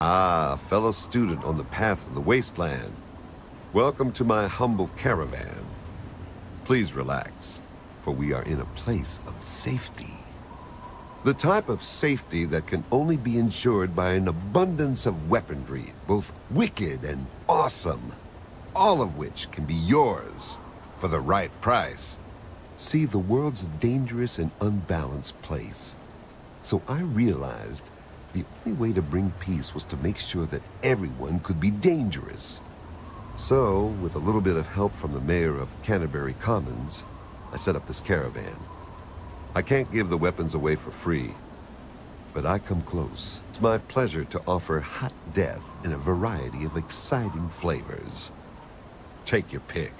Ah, fellow student on the path of the wasteland. Welcome to my humble caravan. Please relax, for we are in a place of safety. The type of safety that can only be ensured by an abundance of weaponry, both wicked and awesome. All of which can be yours, for the right price. See, the world's dangerous and unbalanced place. So I realized the only way to bring peace was to make sure that everyone could be dangerous. So, with a little bit of help from the mayor of Canterbury Commons, I set up this caravan. I can't give the weapons away for free, but I come close. It's my pleasure to offer hot death in a variety of exciting flavors. Take your pick.